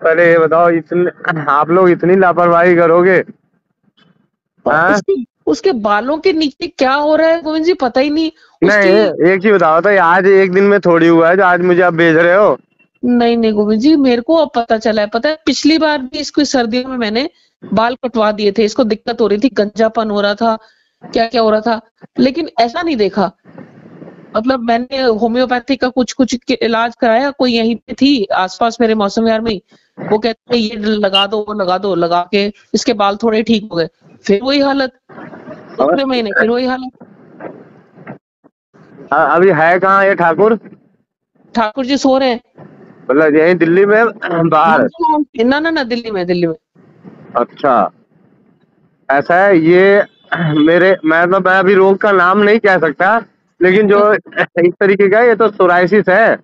पहले ये बताओ इतने आप लोग इतनी लापरवाही करोगे? हाँ? उसके, उसके बालों के नीचे क्या हो रहा है गोविंद जी पता ही नहीं। नहीं एक चीज़ बताओ तो आज एक दिन में थोड़ी हुआ है जो आज मुझे आप भेज रहे हो? नहीं नहीं गोविंद जी मेरे को अब पता चला है। पता है पिछली बार भी इसको सर्दियों में मैंने बाल कटवा दिए थे। इसको दिक्कत हो रही थी गंजापन हो रहा था क्या क्या हो रहा था। लेकिन ऐसा नहीं देखा। मतलब मैंने होम्योपैथी का कुछ कुछ इलाज कराया कोई यहीं पे थी आसपास मेरे मौसम विहार में ही। वो कहते हैं ये लगा दो वो लगा दो लगा के इसके बाल थोड़े ठीक हो गए। फिर वही हालत। दूसरे महीने फिर वही हालत। अभी है कहाँ ये ठाकुर? ठाकुर जी सो रहे हैं। मतलब यही दिल्ली में बाहर? ना ना ना दिल्ली में दिल्ली में। अच्छा। ऐसा है ये मेरे मैं तो मैं अभी रोग का नाम नहीं कह सकता। लेकिन जो इस तरीके का ये तो सोराइसिस है।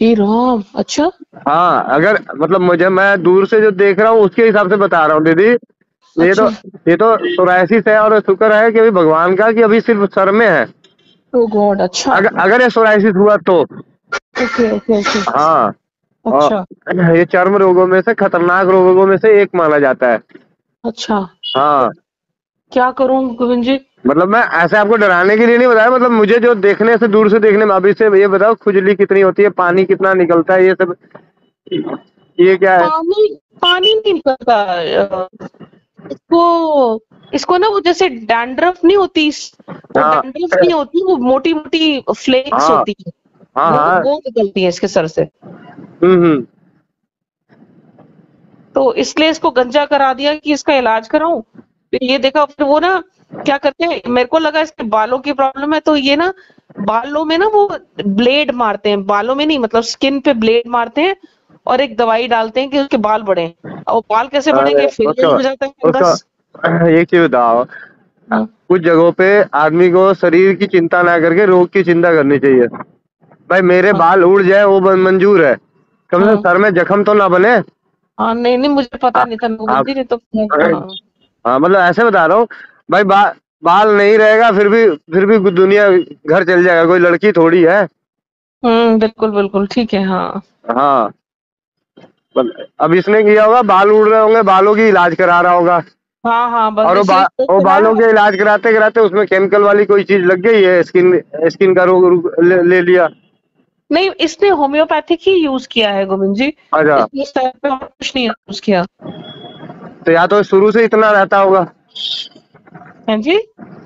राम अच्छा? हाँ अगर मतलब मुझे मैं दूर से जो देख रहा हूँ उसके हिसाब से बता रहा हूँ दीदी। ये तो ये तो सोराइसिस है और शुक्र है कि अभी भगवान का कि अभी सिर्फ़ सर में है। ओ गॉड अच्छा। अगर अगर ये सोराइसिस हुआ तो। ओके ओके ओके हाँ। अच्छा। ये चर्म रोगों में से खतरनाक रोगों में से एक माना जाता है। अच्छा। हाँ। क्या करूँ गोविंद जी मतलब मैं ऐसे आपको डराने के लिए नहीं बताया मतलब मुझे जो देखने से दूर से देखने में अभी से ये बताओ खुजली कितनी होती है पानी कितना निकलता है ये सब ये क्या है? पानी पानी नहीं निकलता इसको इसको ना वो जैसे डैंड्रफ नहीं होती हाँ। डैंड्रफ नहीं होती वो मोटी मोटी फ्लेक्स हाँ, होती है। हाँ हाँ। वो, निकलती है इसके सर से। हम्म हम्म। तो इसलिए इसको गंजा करा दिया कि इसका इलाज कराऊं? ये देखा फिर वो ना क्या करते हैं मेरे को लगा इसके बालों की प्रॉब्लम है तो ये ना बालों में ना वो ब्लेड मारते हैं बालों में नहीं मतलब स्किन पे ब्लेड मारते हैं और एक दवाई डालते हैं कि उसके बाल बढ़े। और बाल कैसे बढ़ेंगे हो जाता है उसका बस। एक चीज़ बताओ हाँ। कुछ जगहों पे आदमी को शरीर की चिंता ना करके रोग की चिंता करनी चाहिए। भाई मेरे बाल उड़ जाए वो मंजूर है। कम से कम हाँ। सर में जख्म तो ना बने। हाँ नहीं नहीं मुझे पता नहीं था तो हाँ, मतलब ऐसे बता रहा हूँ भाई बा, बाल नहीं रहेगा फिर भी फिर भी दुनिया घर चल जाएगा कोई लड़की थोड़ी है। हम्म बिल्कुल बिल्कुल ठीक है हाँ। हाँ। अब इसने किया होगा बाल उड़ रहे होंगे बालों की इलाज करा रहा होगा। हाँ हाँ बस और वो, बा, वो बालों के इलाज कराते कराते उसमें केमिकल वाली कोई चीज़ लग गई है स्किन स्किन का रोग ले, ले लिया। नहीं इसने होम्योपैथिक ही यूज़ किया है गोविंद जी। अच्छा। इस पे कुछ नहीं यूज़ किया। तो या तो शुरू से इतना रहता होगा। है जी।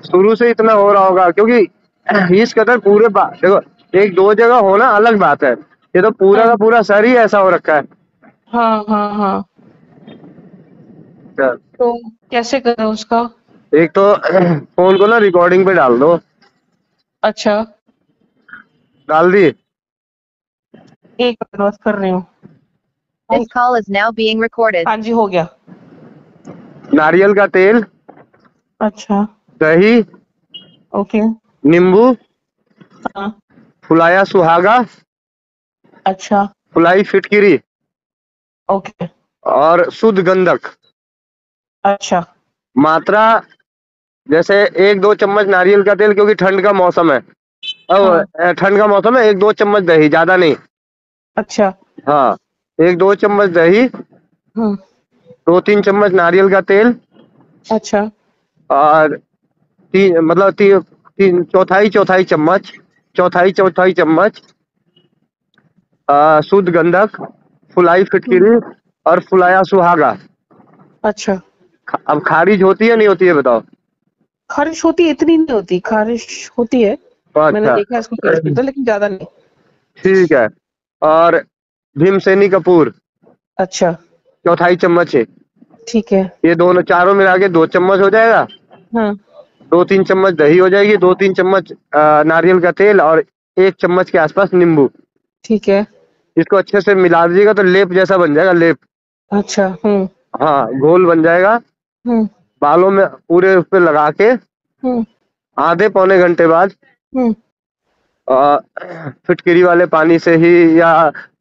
शुरू से इतना हो रहा होगा क्योंकि इस कदर पूरे देखो एक दो जगह होना अलग बात है। ये तो पूरा का पूरा सर ही ऐसा हो रखा है। हाँ हाँ हाँ। तो कैसे करें उसका? एक तो फ़ोन को ना रिकॉर्डिंग पे डाल दो। अच्छा। डाल दी। एक कर रही हूँ। This call is now being recorded. हाँ जी हो गया। नारियल का तेल अच्छा। दही ओके। नींबू हाँ। फुलाया सुहागा अच्छा। फुलाई फिटकिरी ओके। और शुद्ध गंधक। अच्छा। मात्रा जैसे एक दो चम्मच नारियल का तेल क्योंकि ठंड का मौसम है। अब ठंड का मौसम है एक दो चम्मच दही ज़्यादा नहीं। अच्छा। हाँ एक दो चम्मच दही हम्म दो तीन चम्मच नारियल का तेल। अच्छा। और तीन मतलब ती, तीन चौथाई चौथाई चम्मच चौथाई चौथाई चम्मच शुद्ध गंधक फुलाई फिटकिरी और फुलाया सुहागा। अच्छा। अब खारिज होती है नहीं होती है बताओ? खारिश होती है इतनी नहीं होती खारिश होती है। मैंने अच्छा देखा है इसको करते लेकिन ज़्यादा नहीं। ठीक है। और भीमसेनी कपूर। अच्छा। चौथाई चम्मच है। ठीक है। ये दोनों चारों मिला के दो चम्मच हो जाएगा। हाँ। दो तीन चम्मच दही हो जाएगी दो तीन चम्मच नारियल का तेल और एक चम्मच के आसपास नींबू। ठीक है। इसको अच्छे से मिला दीजिएगा तो लेप जैसा बन जाएगा लेप। अच्छा हम्म। हाँ घोल बन जाएगा। हम्म। बालों में पूरे उस पर लगा के हम्म। आधे पौने घंटे बाद अ, फिटकिरी वाले पानी से ही या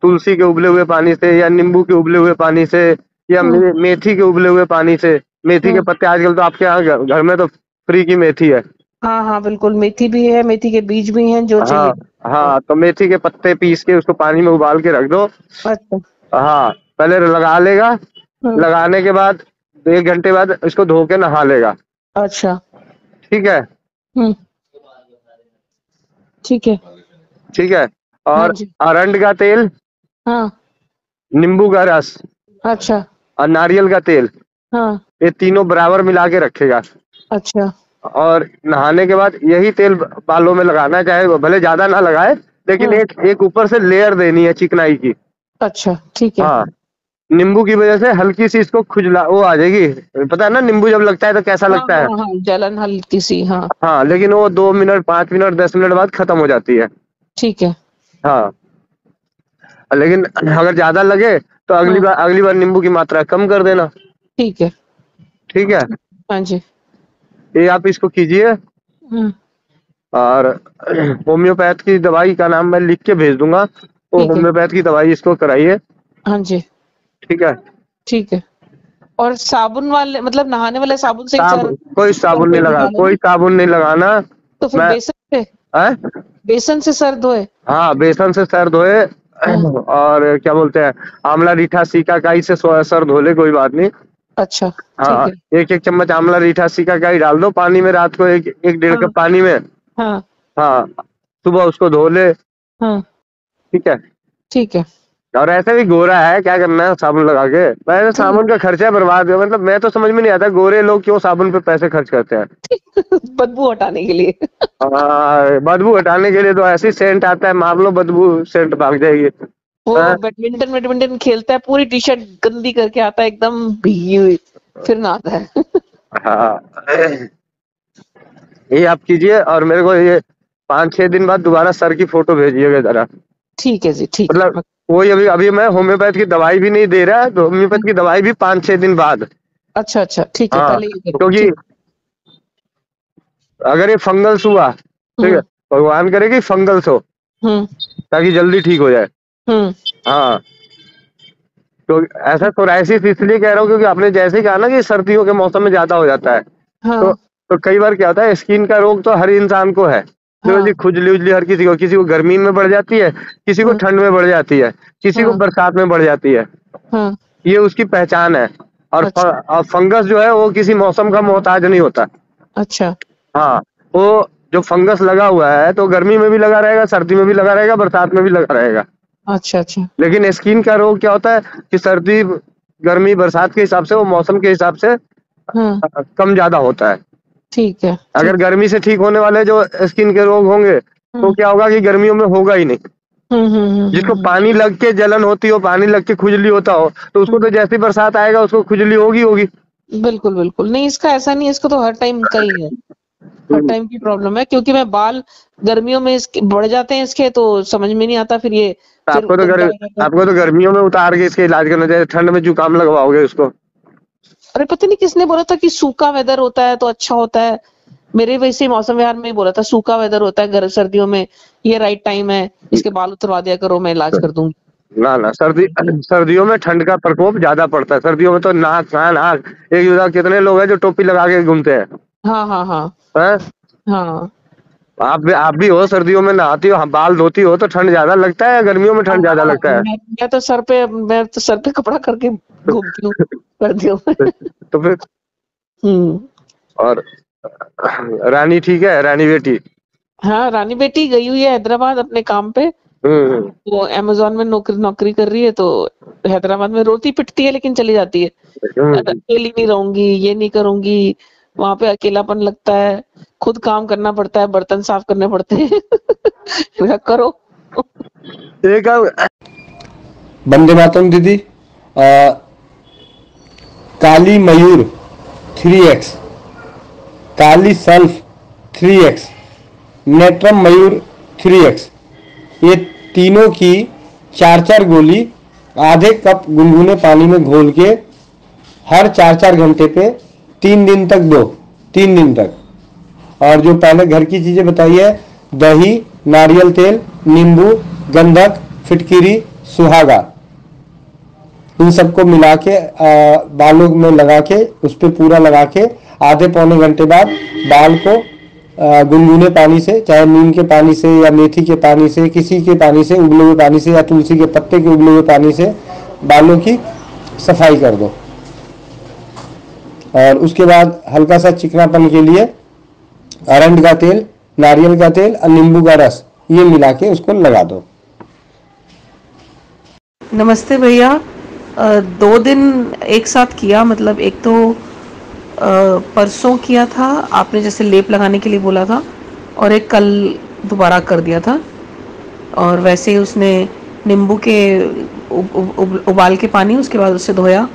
तुलसी के उबले हुए पानी से या नींबू के उबले हुए पानी से या हम्म। मे- मेथी के उबले हुए पानी से मेथी के हम्म। पत्ते आजकल तो आपके यहाँ घर में तो फ्री की मेथी है। हाँ हाँ बिल्कुल मेथी भी है मेथी के बीज भी हैं जो हाँ हाँ तो मेथी के पत्ते पीस के उसको पानी में उबाल के रख दो। अच्छा। हाँ पहले लगा लेगा हाँ, लगाने के बाद एक घंटे बाद इसको धो के नहा लेगा। अच्छा। ठीक है? हम्म। ठीक है। ठीक है? हाँ और अरंड का तेल? हाँ। नींबू का रस? अच्छा। और नारियल का तेल? हाँ। ये तीनों बराबर मिला के रखेगा। अच्छा। और नहाने के बाद यही तेल बालों में लगाना चाहे भले ज़्यादा ना लगाए लेकिन हाँ। एक एक ऊपर से लेयर देनी है चिकनाई की। अच्छा ठीक है। हाँ। नींबू की वजह से हल्की सी इसको खुजला वो आ जाएगी। पता है ना नींबू जब लगता है तो कैसा हाँ, लगता है? हाँ, हाँ, जलन हल्की सी हाँ। हाँ लेकिन वो दो मिनट पाँच मिनट दस मिनट बाद खत्म हो जाती है। ठीक है। हाँ। लेकिन अगर ज़्यादा लगे तो अगली हाँ। बार अगली बार नींबू की मात्रा कम कर देना। ठीक है। ठीक है? हाँ जी। ये आप इसको कीजिए। हाँ। और होम्योपैथ की दवाई का नाम मैं लिख के भेज दूँगा। वो होम्योपैथ की दवाई इसको कराइए। हाँ जी। ठीक है। ठीक है। और साबुन वाले मतलब नहाने वाले साबुन से साबुन कोई साबुन नहीं लगा कोई साबुन नहीं लगाना। तो फिर बेसन से? है? बेसन से सर धोए? हाँ बेसन से सर धोए। और क्या बोलते हैं आमला रीठा सीका काई से सर धो ले कोई बात नहीं। अच्छा हाँ एक एक चम्मच आमला रीठा सीका काई डाल दो पानी में रात को एक एक डेढ़ हाँ। कप पानी में। हाँ। हाँ सुबह उसको धो ले। हाँ। ठीक है। ठीक है। और ऐसे भी गोरा है क्या करना है साबुन लगा के। मैंने साबुन का खर्चा बर्बाद है मतलब मैं तो समझ में नहीं आता गोरे लोग क्यों साबुन पे पैसे खर्च करते हैं। बदबू हटाने के लिए। बदबू हटाने के लिए तो ऐसी सेंट आता है मार लो बदबू सेंट भाग जाएगी। वो हाँ। बैडमिंटन बैडमिंटन खेलता है पूरी टी शर्ट गंदी करके आता है एकदम भीगी हुई फिर नहाता है। हाँ। ये आप कीजिए और मेरे को ये पाँच छह दिन बाद दोबारा सर की फ़ोटो भेजिएगा जरा। ठीक है जी ठीक है मतलब वही अभी अभी मैं होम्योपैथ की दवाई भी नहीं दे रहा तो होम्योपैथ की दवाई भी पाँच छह दिन बाद। अच्छा अच्छा ठीक है हाँ क्योंकि अगर ये फंगल्स हुआ ठीक है भगवान करे कि फंगल्स हो हम्म। ताकि जल्दी ठीक हो जाए। हम्म। हाँ तो ऐसा सोराइसिस इसलिए कह रहा हूँ क्योंकि आपने जैसे कहा ना कि सर्दियों के मौसम में ज़्यादा हो जाता है तो हाँ। तो तो कई बार क्या होता है स्किन का रोग तो हर इंसान को है। हाँ। जी खुजली उजली हर किसी को किसी को गर्मी में बढ़ जाती है किसी को हाँ। ठंड में बढ़ जाती है किसी को हाँ। बरसात में बढ़ जाती है। हाँ ये उसकी पहचान है। और अच्छा। फंगस जो है वो किसी मौसम का मोहताज नहीं होता। अच्छा। हाँ वो जो फंगस लगा हुआ है तो गर्मी में भी लगा रहेगा सर्दी में भी लगा रहेगा बरसात में भी लगा रहेगा। अच्छा अच्छा। लेकिन स्किन का रोग क्या होता है कि सर्दी गर्मी बरसात के हिसाब से वो मौसम के हिसाब से कम ज़्यादा होता है। ठीक है। अगर गर्मी से ठीक होने वाले जो स्किन के रोग होंगे तो हम्म। क्या होगा कि गर्मियों में होगा ही नहीं। हम्म हम्म जिसको पानी लग के जलन होती हो पानी लग के खुजली होता हो तो उसको तो जैसी बरसात आएगा उसको खुजली होगी होगी। बिल्कुल बिल्कुल। नहीं इसका ऐसा नहीं इसको तो हर टाइम का ही है। हर। टाइम की प्रॉब्लम है क्योंकि मैं बाल गर्मियों में इसके बढ़ जाते हैं इसके तो समझ में नहीं आता फिर ये आपको तो गर, गंदा हो जाता है। आपको तो गर्मियों में उतार के इसका इलाज करना चाहिए ठंड में जुकाम लगवाओगे उसको। अरे पता नहीं किसने बोला था कि सूखा वेदर होता है तो अच्छा होता है। मेरे वैसे मौसम विहार में ही बोला था सूखा वेदर होता है गर्म सर्दियों में ये राइट टाइम है इसके बाल उतरवा दिया करो मैं इलाज कर दूँगी। ना ना सर्दी सर्दियों में ठंड का प्रकोप ज़्यादा पड़ता है। सर्दियों में तो नाक कान आँख एक कितने लोग हैं जो टोपी लगा के घूमते हैं हाँ हाँ। हाँ? हैं? हाँ आप भी आप भी हो सर्दियों में नहाती हो बाल धोती हो तो ठंड ज़्यादा लगता है या गर्मियों में ठंड ज़्यादा लगता है? मैं, तो सर पे मैं तो सर पे कपड़ा करके घूमती हूँ सर्दियों में। तो फिर हम्म। और रानी ठीक है? रानी बेटी? हाँ रानी बेटी गई हुई है हैदराबाद अपने काम पे। हम्म वो अमेजोन में नौकरी नौकरी कर रही है तो हैदराबाद में रोती पिटती है लेकिन चली जाती है। हम्म, अकेली नहीं रहूँगी ये नहीं करूँगी वहाँ पे अकेलापन लगता है खुद काम करना पड़ता है बर्तन साफ़ करने पड़ते हैं। करो। एक वंदे मातरम दीदी आ, काली मयूर थ्री एक्स काली सल्फ थ्री एक्स नेट्रम मयूर थ्री एक्स ये तीनों की चार चार गोली आधे कप गुनगुने पानी में घोल के हर चार चार घंटे पे तीन दिन तक दो, तीन दिन तक। और जो पहले घर की चीज़ें बताई है, दही, नारियल तेल, नींबू, गंधक, फिटकिरी, सुहागा। इन सबको मिला के बालों में लगा के उस पर पूरा लगा के आधे पौने घंटे बाद बाल को गुनगुने पानी से, चाहे नीम के पानी से या मेथी के पानी से, किसी के पानी से, उबले हुए पानी से या तुलसी के पत्ते के उबले हुए पानी से, बालों की सफ़ाई कर दो। और उसके बाद हल्का सा चिकनापन के लिए अरंड का तेल, नारियल का तेल और नींबू का रस, ये मिला के उसको लगा दो। नमस्ते भैया। दो दिन एक साथ किया मतलब एक तो परसों किया था, आपने जैसे लेप लगाने के लिए बोला था, और एक कल दोबारा कर दिया था। और वैसे ही उसने नींबू के उबाल के पानी, उसके बाद उससे धोया,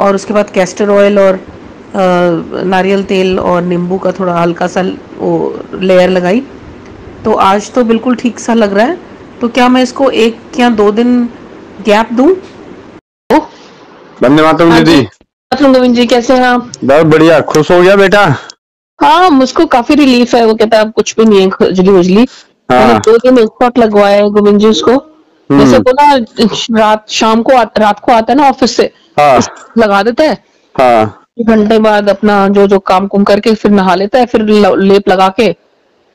और उसके बाद कैस्टर ऑयल और नारियल तेल और नींबू का थोड़ा हल्का सा वो लेयर लगाई। तो आज तो बिल्कुल ठीक सा लग रहा है। तो क्या मैं इसको एक या दो दिन गैप दूँ? वंदे मातरम हाँ दीदी। अतुल गोविंद जी कैसे हैं आप? बहुत बढ़िया। खुश हो गया बेटा? हाँ मुझको काफ़ी रिलीफ है। वो कहता है अब कुछ भी नहीं है खुजली उजली मैंने हाँ दो दिन एक लगवाया है गोविंद जी उसको। जैसे वो ना रात शाम को रात को आता है ना ऑफ़िस से हाँ। लगा देता है। हाँ। घंटे बाद अपना जो जो काम कुम करके फिर नहा लेता है फिर लेप लगा के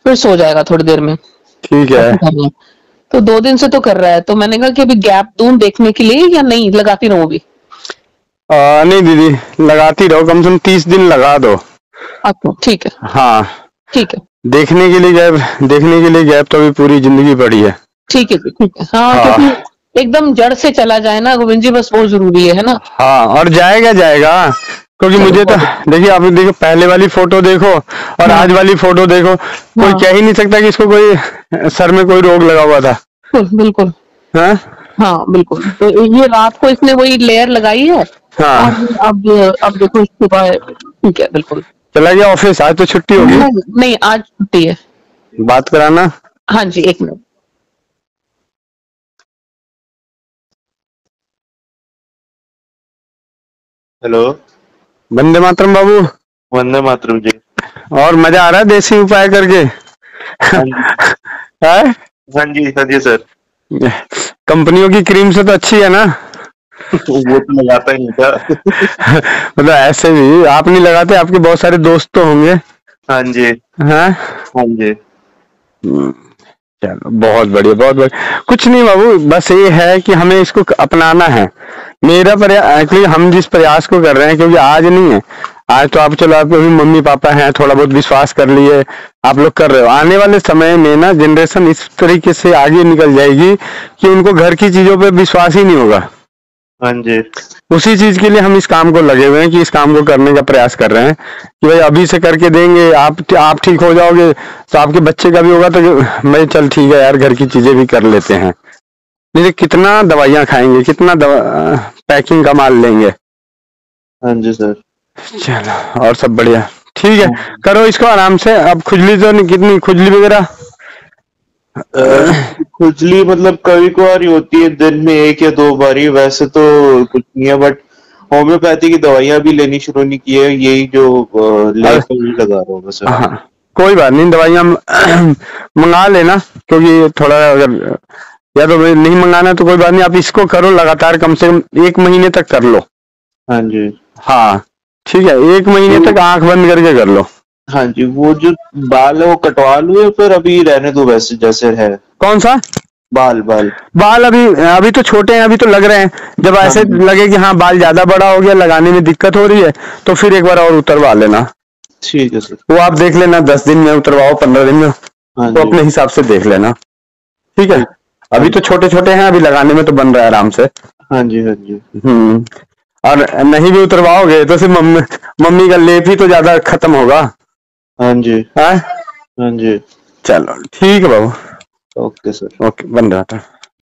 फिर सो जाएगा थोड़ी देर में। ठीक है। तो दो दिन से तो कर रहा है। तो मैंने कहा कि अभी गैप दू देखने के लिए या नहीं? लगाती रहूँ अभी? आ, नहीं दीदी लगाती रहो कम से कम तीस दिन लगा दो। अच्छा ठीक है। हाँ। ठीक है। देखने के लिए गैप देखने के लिए गैप तो अभी पूरी ज़िंदगी पड़ी है। ठीक है ठीक है। हाँ हाँ। क्योंकि एकदम जड़ से चला जाए ना गोविंद जी बस वो ज़रूरी है है ना? हाँ और जाएगा जाएगा। क्योंकि मुझे तो देखिए आप देखो पहले वाली फ़ोटो देखो और आज वाली फ़ोटो देखो। कोई हाँ। कह ही नहीं सकता कि इसको कोई सर में कोई रोग लगा हुआ था। बिल्कुल हाँ? हाँ बिल्कुल। तो ये रात को इसने वही लेयर लगाई है हाँ। अब अब अब देखो सुबह ठीक है बिल्कुल। चला गया ऑफ़िस आज तो छुट्टी होगी नहीं नहीं, आज छुट्टी है। बात कराना। हाँ जी एक मिनट। हेलो। वंदे मातरम बाबू। वंदे मातरम जी। और मज़ा आ रहा है देसी उपाय करके? हाँ जी। हाँ? जी सर। कंपनियों की क्रीम से तो अच्छी है ना? वो तो लगाता ही नहीं था। मतलब ऐसे भी आप नहीं लगाते आपके बहुत सारे दोस्त तो होंगे। हाँ जी। हैं? हाँ जी। चलो, बहुत बढ़िया बहुत बढ़िया। कुछ नहीं बाबू, बस ये है कि हमें इसको अपनाना है। मेरा प्रयास हम जिस प्रयास को कर रहे हैं, क्योंकि आज नहीं है। आज तो आप, चलो, आपके अभी मम्मी पापा हैं, थोड़ा बहुत विश्वास कर लिए, आप लोग कर रहे हो। आने वाले समय में ना जनरेशन इस तरीके से आगे निकल जाएगी कि उनको घर की चीज़ों पे विश्वास ही नहीं होगा। हाँ जी। उसी चीज़ के लिए हम इस काम को लगे हुए हैं कि इस काम को करने का प्रयास कर रहे हैं कि भाई अभी से करके देंगे आप आप ठीक हो जाओगे तो आपके बच्चे का भी होगा तो भाई चल ठीक है यार घर की चीज़ें भी कर लेते हैं। नहीं कितना दवाइयाँ खाएँगे कितना दवा पैकिंग का माल लेंगे। हाँ जी सर। चलो और सब बढ़िया। ठीक है करो इसको आराम से अब खुजली तो नहीं कितनी खुजली वगैरह? खुजली मतलब कभी कभार होती है दिन में एक या दो बारी वैसे तो कुछ नहीं है बट होम्योपैथी की दवाइयाँ भी लेनी शुरू नहीं की है। यही जो है लगा रहा हूँ हाँ कोई बात नहीं दवाइयाँ मंगा लेना क्योंकि थोड़ा अगर या तो नहीं मंगाना तो कोई बात नहीं आप इसको करो लगातार कम से कम एक महीने तक कर लो। हाँ जी। हाँ ठीक है एक महीने तक आँख बंद करके कर लो। हाँ जी वो जो बाल है वो कटवा लूँ या फिर अभी रहने दो वैसे जैसे है? कौन सा? बाल बाल। बाल अभी अभी तो छोटे हैं अभी तो लग रहे हैं। जब ऐसे हाँ। लगे कि हाँ बाल ज़्यादा बड़ा हो गया लगाने में दिक्कत हो रही है तो फिर एक बार और उतरवा लेना। ठीक है सर। वो आप देख लेना दस दिन में उतरवाओ पंद्रह दिन में। हाँ तो अपने हिसाब से देख लेना। ठीक है? अभी तो छोटे छोटे हैं अभी लगाने में तो बन रहा है आराम से। हाँ जी हाँ जी। हम्म। और नहीं भी उतरवाओगे तो सिर्फ़ मम्मी मम्मी का लेप ही तो ज़्यादा खत्म होगा। हाँ जी। हाँ? हाँ जी। चलो ठीक है बाबू। Okay sir. ओके बन रहा था